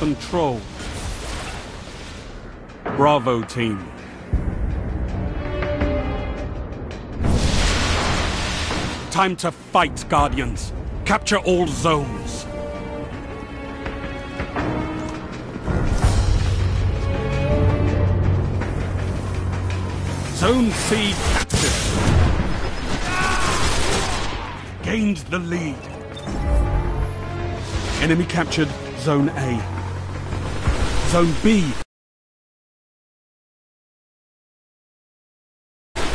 control. Bravo team. Time to fight, Guardians. Capture all zones. Zone C captured. Gained the lead. Enemy captured Zone A. Zone B.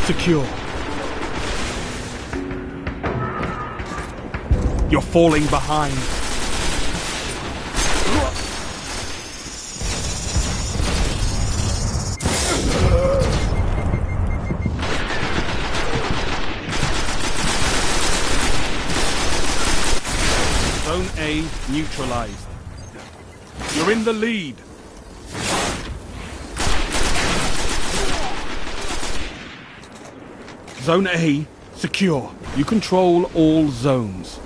Secure. You're falling behind. Zone A neutralized. You're in the lead. Zone A secure. You control all zones.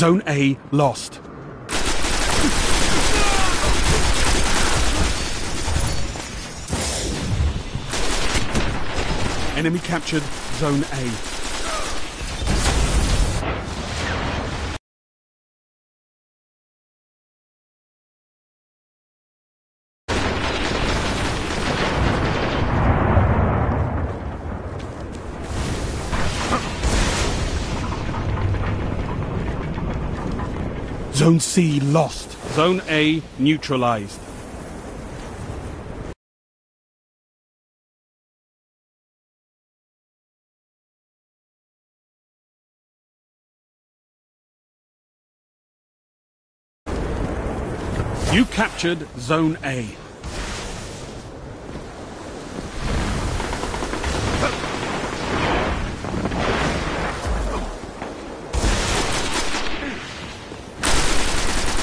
Zone A lost. Enemy captured Zone A. Zone C lost. Zone A neutralized. You captured Zone A.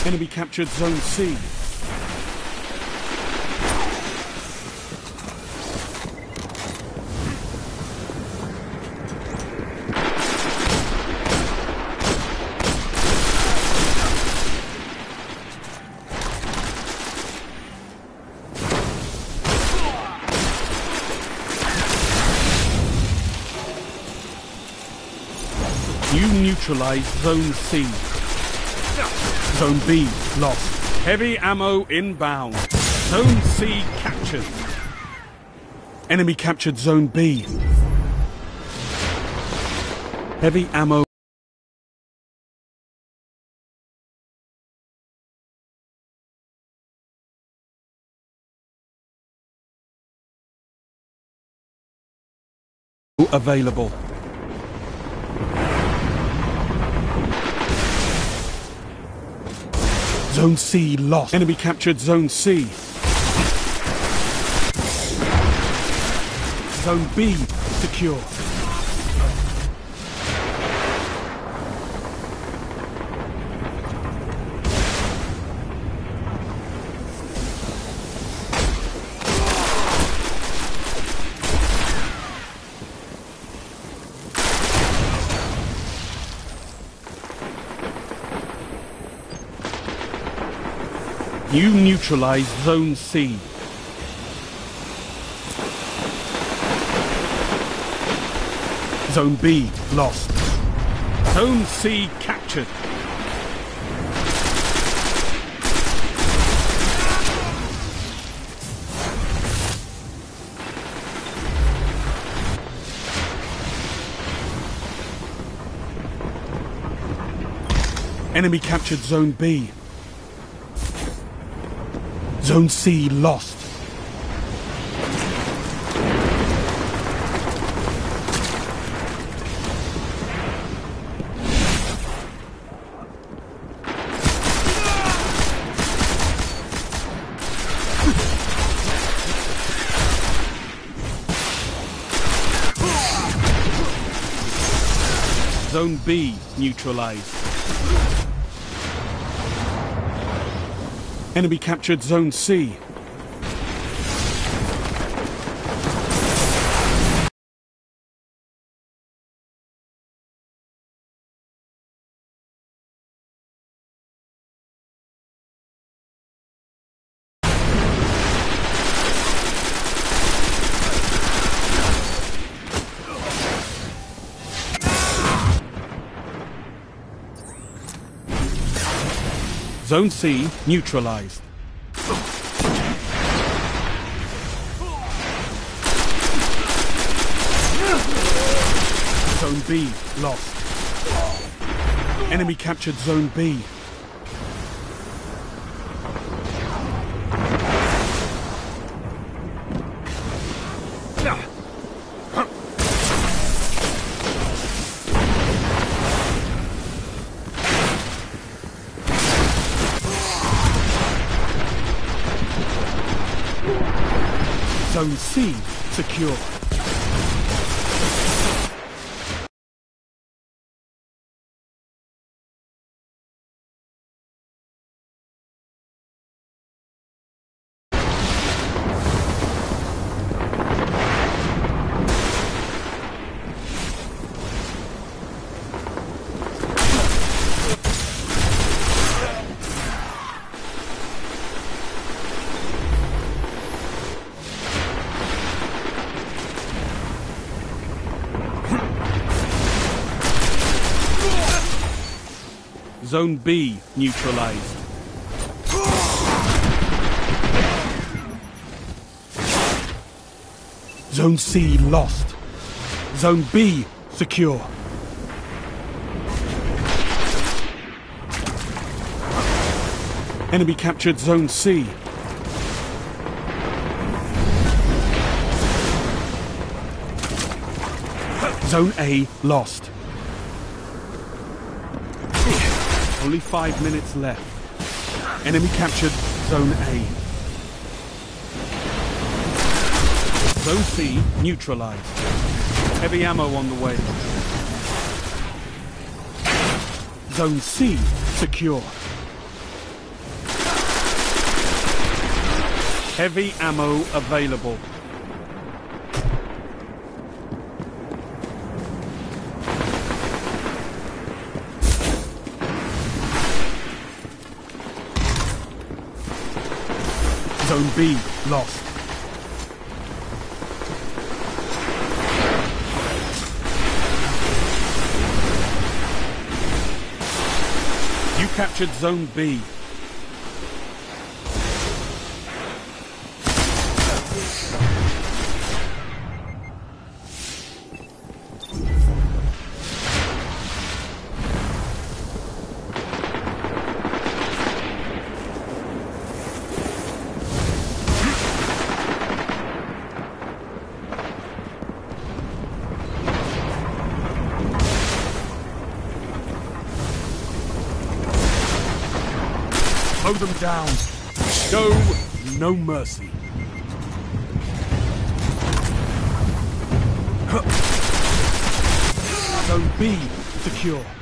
Enemy captured Zone C. You neutralized Zone C. Zone B lost. Heavy ammo inbound. Zone C captured. Enemy captured Zone B. Heavy ammo. Available. Zone C lost. Enemy captured Zone C. Zone B secure. You neutralize Zone C. Zone B lost. Zone C captured. Enemy captured Zone B. Zone C lost. Zone B neutralized. Enemy captured Zone C. Zone C neutralized. Zone B lost. Enemy captured Zone B. C secure. Zone B neutralized. Zone C lost. Zone B secure. Enemy captured Zone C. Zone A lost. Only five minutes left. Enemy captured Zone A. Zone C neutralized. Heavy ammo on the way. Zone C secure. Heavy ammo available. Zone B lost. You captured Zone B. Mow them down. Show no mercy. Zone B secure.